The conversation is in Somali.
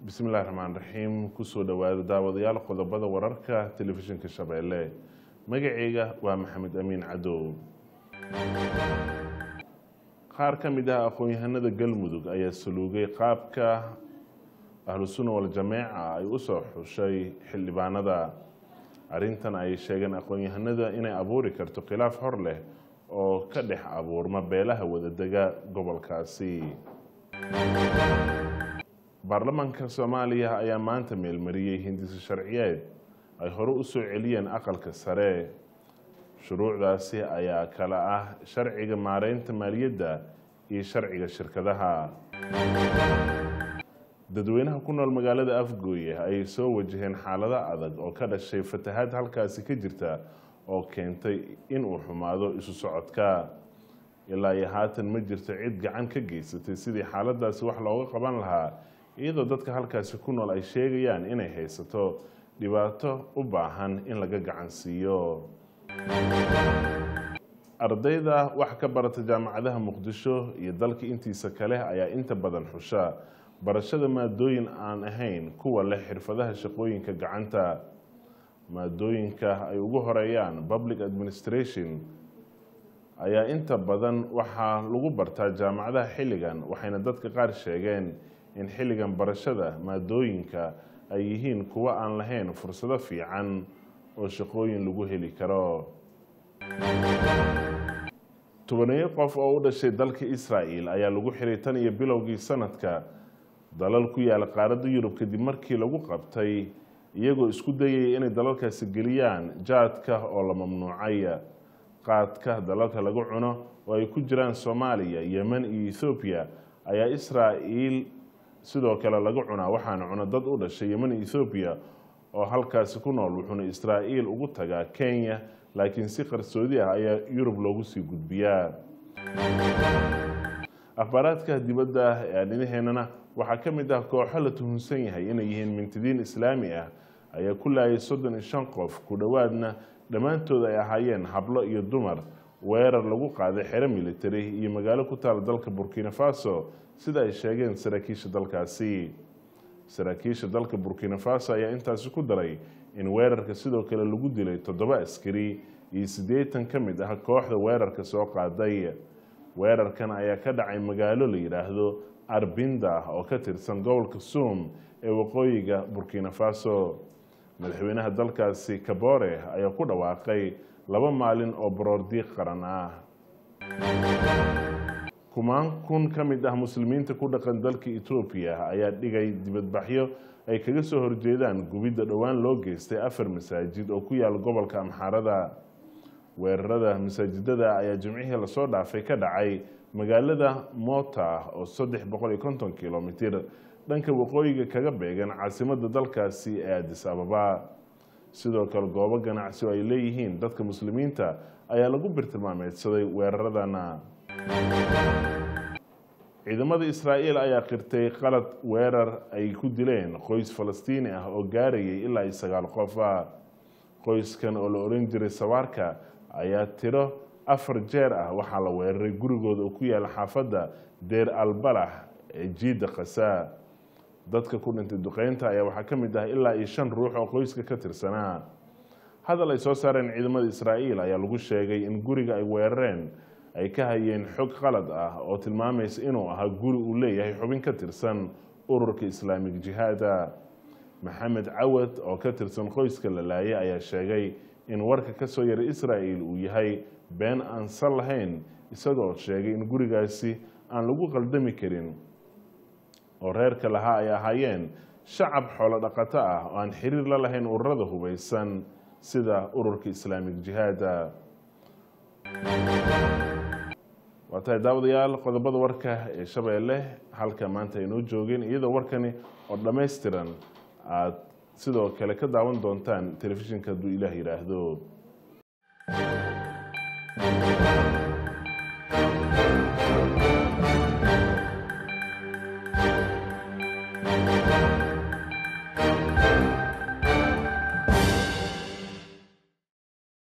bismillahi raxmaan raxiim ku soo dhowaada daawadayaal qodobada wararka telefishinka shabeelle. Magaceyga waa maxamed amiin cadow. Qaar ka mid ah aqoon-yahanada galmudug ayaa saluugay qaabka ahlu sunna wal-jameeca ay u soo xushay xildhibaanada. Arrintan ay sheegeen aqoon-yahanada inay abuuri karto khilaaf hor leh oo ka dhex abuurma beelaha wadadega gobolkaasi. Baarlamaanka soomaaliya ayaa maanta meelmariyey hindisi sharciyeed. Ay hore u soo celiyeen aqalka sare. Shuruucdaasi ayaa kala ah sharciga maareynta maaliyadda iyo sharciga shirkadaha dadweynaha ku nool magaalada afgooye ayay soo wajaheen xaalado adag oo ka dhashay fatahaad halkaasi ka jirta oo keentay inuu xumaado isu socodka. Ilaa iyo haatan ma jirto cid gacan ka geysatay sidii xaaladaasi wax looga qaban lahaa iyadoo dadka halkaasi ku nool ay sheegayaan inay haysato dhibaato u baahan in laga gacan siiyo. Ardayda wax ka barata jaamacadaha muqdisho iyo dalka intiisa kale ayaa inta badan xusha barashada maadooyin aan ahayn kuwa leh xirfadaha shaqooyinka gacanta maadooyinka ay ugu horeeyaan public administration ayaa inta badan waxaa lagu bartaa jaamacadaha xilligan waxayna dadka qaar sheegeen in xilligan barashada maadooyinka ay yihiin kuwo aan lahayn fursado fiican oo shaqooyin lagu heli karo. Tobaneeyo qof oo u dhashay dalka israa'el ayaa lagu xiray tan iyo bilowgii sanadka dalal ku yaalla qaaradda yurub kadib markii lagu qabtay iyagoo isku dayaya inay dalalkaasi geliyaan jaadka oo la mamnuucay qaadka dalalka lagu cuno oo ay ku jiraan soomaaliya yemen iyo ethoobiya ayaa israa'el sidoo kale laga cunaa. Waxaana cuna dad u dhashay yemen iyo ethoobiya oo halkaasi ku nool wuxuuna israa'el ugu tagaa kenya laakiin si qarsoodi ah ayaa yurub loogu sii gudbiyaa akhbaaraadka dibadda ee aadhinaheenana waxaa ka mid ah kooxo la tuhunsan yahay inay yihiin mintidiin islaami ah. Ayaa ku laayay soddon iyo shan qof ku dhowaadna dhammaantood ay ahaayeen hablo iyo dumar weerar lagu qaaday xero military iyo magaalo ku taala dalka burkina faso. Sida ay sheegeen saraakiisha dalkaasi. Saraakiisha dalka burkina faso ayaa intaasi ku daray in weerarka sidoo kale lagu dilay toddoba askari iyo siddeetan ka mid ah kooxda weerarka soo qaaday weerarkan ayaa ka dhacay magaalo la yidhaahdo arbinda oo ka tirsan gobolka suum ee waqooyiga burkina faso. Madaxweynaha dalkaasi kabore ayaa ku dhawaaqay laba maalin oo baroordiiq qaran ah. Kumaan kun ka mid ah muslimiinta ku dhaqan dalka etoobiya ayaa dhigay dibadbaxyo ay kaga soo horjeedaan gubidda dhowaan loo geystay afar masaajid oo ku yaalla gobolka amxaarada weerarada masaajidada ayaa jimcihii la soo dhaafay ka dhacay magaalada mota oo saddex boqol iyo konton kilomitir. Dhanka waqooyiga kaga beegan caasimada dalkaasi ee adis ababa sidoo kale goobo ganacsi oo ay leeyihiin dadka muslimiinta ayaa lagu birtilmaameedsaday weeraradana ciidamada israa'el ayaa qirtay qalad weerar ay ku dileen qoys falastiini ah oo gaarayay ilaa iyo sagaal qof ah. Qoyskan oo la oran jiray sawaarka ayaa tiro afar jeer ah. Waxaa la weeraray gurigooda oo ku yaalla xaafadda deer albalax ee jiidda khasaa dadka ku dhintay duqeynta ayaa waxaa ka mid ah ilaa iyo shan ruux oo qoyska ka tirsanaa. Hadal ay soo saareen ciidamada israa'el ayaa lagu sheegay in guriga ay weerareen ay ka hayeen xog qalad ah oo tilmaamaysa inuu ahaa guri uu leeyahay xubin ka tirsan ururka islaamig jihaada maxamed cawad oo ka tirsan qoyska la laayay ayaa sheegay in warka ka soo yaray israa'el uu yahay been aan sal lahayn isagoo sheegay in gurigaasi aan lagu qaldami karin. Oo reerka lahaa ay ahaayeen shacab xoolo dhaqato ah oo aan xiriir la lahayn ururada hubaysan sida ururka islaamig jihaada waa tahay daawadayaal qodobada warka ee shabeelle halka maanta aynoo joogeen iyadoo warkani oo dhammaystiran aad sidoo kale ka daawan doontaan telefishinka hadduu ilaah yidhaahdo